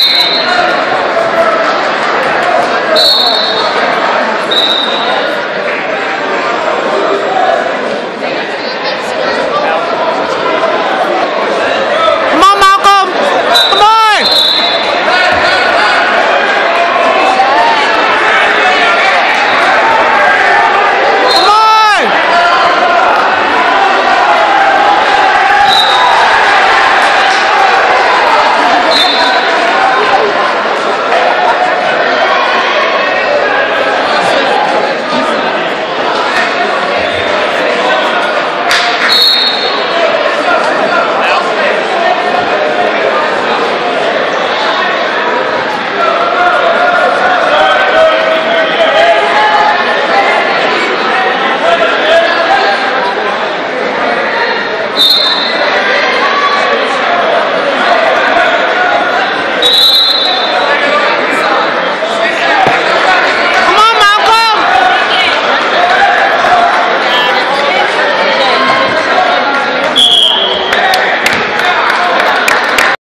Yeah.